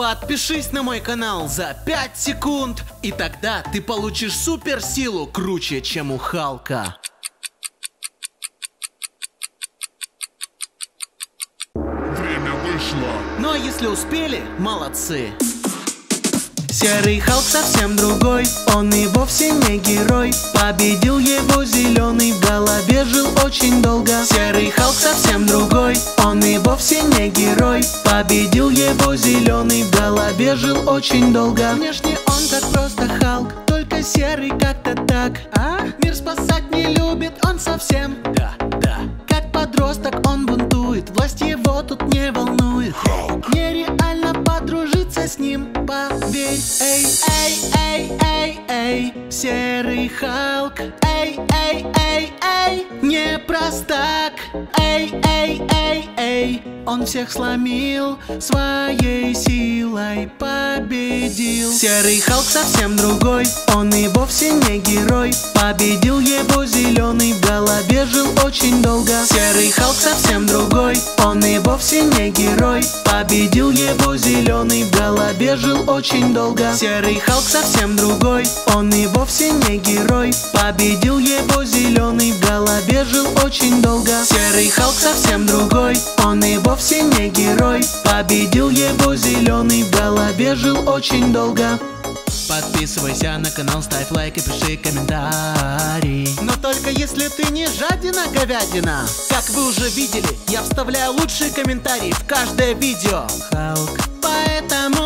Подпишись на мой канал за 5 секунд, и тогда ты получишь суперсилу круче, чем у Халка. Время вышло. Ну а если успели, молодцы. Серый Халк совсем другой, он и вовсе не герой. Победил его зеленый, в голове жил очень долго. Серый Халк совсем другой, он и вовсе не герой. Победил его зеленый, в голове жил очень долго. Внешне он так просто Халк, только серый как-то так. А? Мир спасать не любит, он совсем. Да, да. Как подросток он бунтует, власть его тут не волнует. Нереально с ним, поверь Эй, эй, эй, эй, эй, серый Халк. Эй, эй, эй, эй, не простак Эй, эй, эй, эй, он всех сломил Своей силой победил. Серый Халк совсем другой, он и вовсе не герой. Победил его зеленый, в голове жил очень долго. Серый Халк совсем другой, он и вовсе не герой. Победил его зеленый, в голове жил очень долго. Серый Халк совсем другой, он и вовсе не герой. Победил его зеленый, в голове жил очень долго. Серый Халк совсем другой, он и вовсе не герой. Победил его зеленый, в голове жил очень долго. Подписывайся на канал, ставь лайк и пиши комментарий Но только если ты не жадина говядина. Как вы уже видели, я вставляю лучшие комментарии в каждое видео. Халк Поэтому